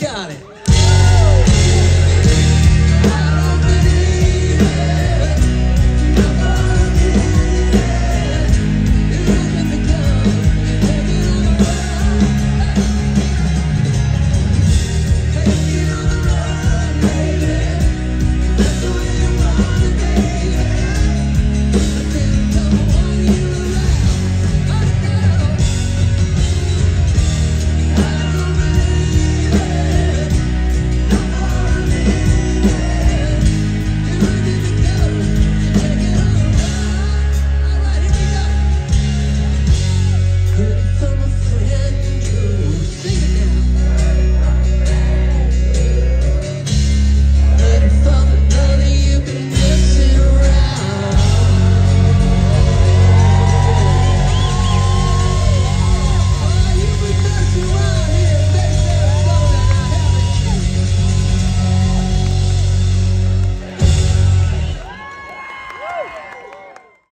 got it.